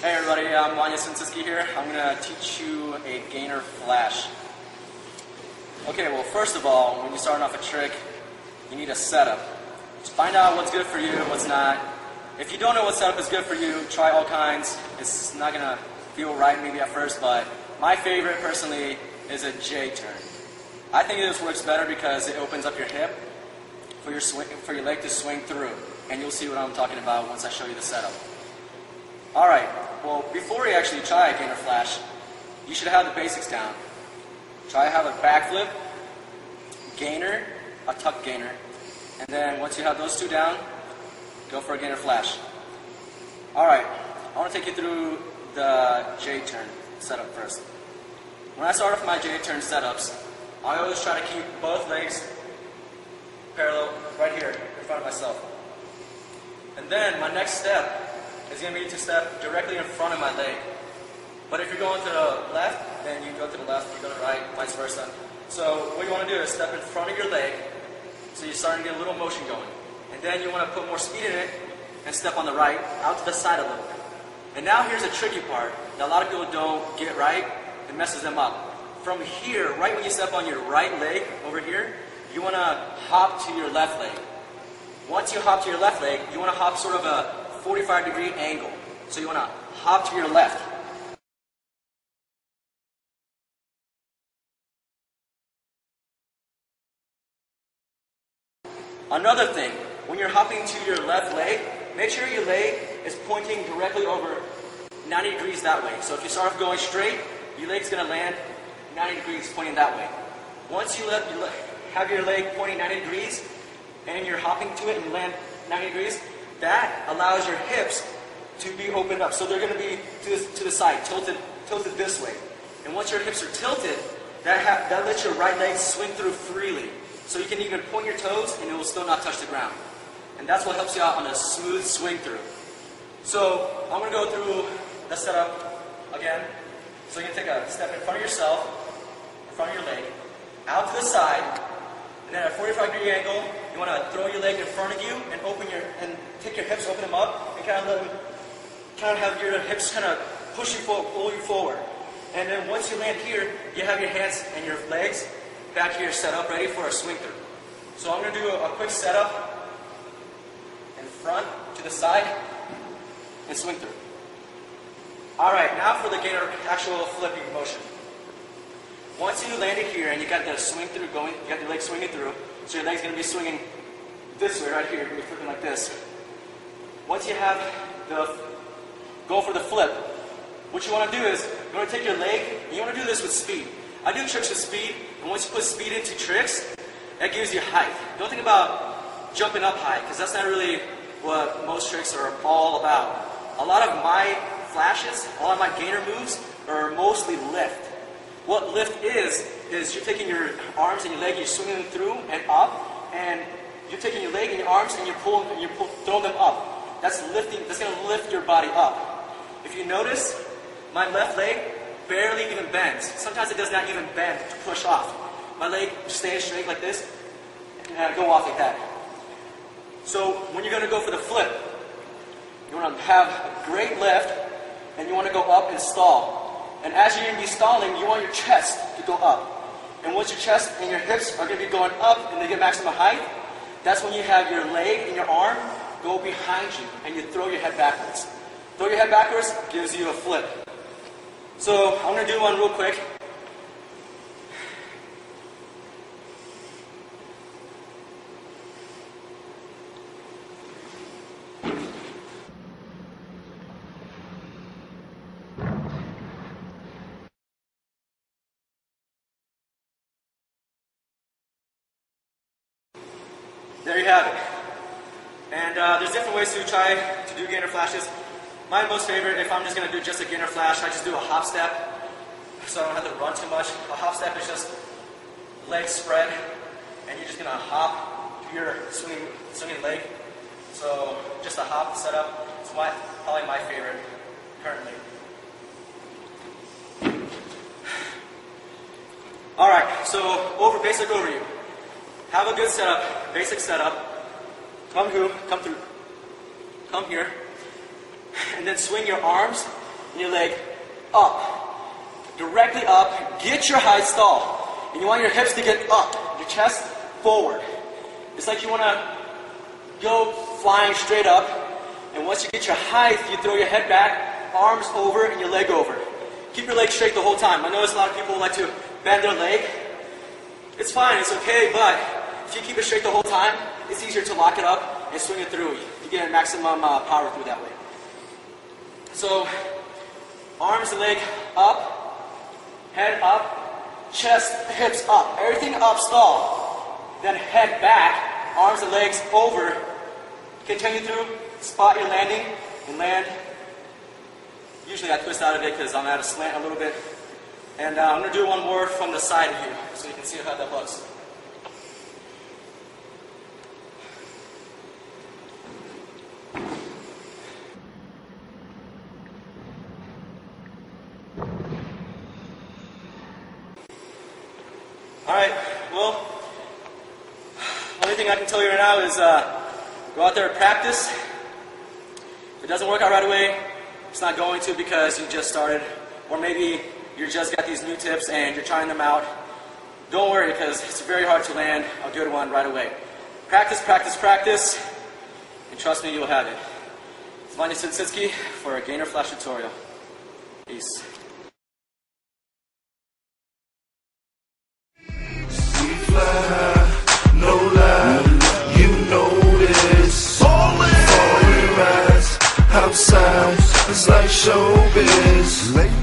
Hey everybody, I'm Wanya Sinsiski here. I'm going to teach you a gainer flash. Okay, well first of all, when you're starting off a trick, you need a setup. Just find out what's good for you, what's not. If you don't know what setup is good for you, try all kinds. It's not going to feel right maybe at first, but my favorite personally is a J turn. I think this works better because it opens up your hip for your, swing, for your leg to swing through. And you'll see what I'm talking about once I show you the setup. Alright, well before you actually try a gainer flash, you should have the basics down. Try to have a backflip, gainer, a tuck gainer, and then once you have those two down, go for a gainer flash. Alright, I want to take you through the J-turn setup first. When I start off my J-turn setups, I always try to keep both legs parallel right here in front of myself. And then my next step is going to be to step directly in front of my leg. But if you're going to the left, then you go to the left, you go to the right, vice versa. So what you want to do is step in front of your leg, so you're starting to get a little motion going. And then you want to put more speed in it, and step on the right, out to the side a little bit. And now here's the tricky part that a lot of people don't get right, it messes them up. From here, right when you step on your right leg, over here, you want to hop to your left leg. Once you hop to your left leg, you want to hop sort of a 45 degree angle. So you want to hop to your left. Another thing, when you're hopping to your left leg, make sure your leg is pointing directly over 90 degrees that way. So if you start off going straight, your leg's going to land 90 degrees pointing that way. Once you have your leg pointing 90 degrees, and you're hopping to it and land 90 degrees, that allows your hips to be opened up. So they're going to be to the, to the side, tilted, tilted this way. And once your hips are tilted, that, ha- that lets your right leg swing through freely. So you can even point your toes and it will still not touch the ground. And that's what helps you out on a smooth swing through. So I'm going to go through the setup again. So you can take a step in front of yourself, in front of your leg, out to the side, and then at a 45 degree angle, you want to throw your leg in front of you and open your and take your hips, open them up, and kind of let them, kind of have your hips kind of push you forward, pull you forward. And then once you land here, you have your hands and your legs back here set up, ready for a swing through. So I'm going to do a, a quick setup in front to the side and swing through. All right, now for the gainer actual flipping motion. Once you landed here and you got the swing through going, you got your leg swinging through, so your leg's going to be swinging this way right here, you're flipping like this. Once you have the, go for the flip, what you want to do is, you want to take your leg, and you want to do this with speed. I do tricks with speed, and once you put speed into tricks, that gives you height. Don't think about jumping up high, because that's not really what most tricks are all about. A lot of my flashes, a lot of my gainer moves are mostly lift. What lift is, is you're taking your arms and your leg, you're swinging them through and up, and you're taking your leg and your arms and you're pulling, and you're pull, throwing them up. That's lifting, that's gonna lift your body up. If you notice, my left leg barely even bends. Sometimes it does not even bend to push off. My leg stays straight like this, and I go off like that. So when you're gonna go for the flip, you wanna have a great lift, and you wanna go up and stall. And as you're to be stalling, you want your chest to go up. And once your chest and your hips are going to be going up and they get maximum height, that's when you have your leg and your arm go behind you and you throw your head backwards. Throw your head backwards gives you a flip. So I'm going to do one real quick. Have it. And uh, there's different ways to try to do gainer flashes. My most favorite, if I'm just going to do just a gainer flash, I just do a hop step so I don't have to run too much. A hop step is just legs spread and you're just going to hop to your swinging, swinging leg. So just a hop setup is my, probably my favorite currently. All right, so over basic overview. Have a good setup, basic setup. Come here, come through, come here, and then swing your arms and your leg up. Directly up, get your high stall. And you want your hips to get up, your chest forward. It's like you want to go flying straight up. And once you get your height, you throw your head back, arms over, and your leg over. Keep your leg straight the whole time. I notice a lot of people like to bend their leg. It's fine, it's okay, but if you keep it straight the whole time, it's easier to lock it up and swing it through. You get a maximum uh, power through that way. So, arms and leg up, head up, chest, hips up. Everything up, stall. Then head back, arms and legs over. Continue through, spot your landing, and land. Usually I twist out of it because I'm at a slant a little bit. And uh, I'm going to do one more from the side view so you can see how that looks. All right, well, the only thing I can tell you right now is uh, go out there and practice. If it doesn't work out right away, it's not going to because you just started, or maybe you just got these new tips and you're trying them out. Don't worry because it's very hard to land a good one right away. Practice, practice, practice, and trust me, you'll have it. It's Vanya Sinsitsky for a Gainer Flash tutorial. Peace. Falling, falling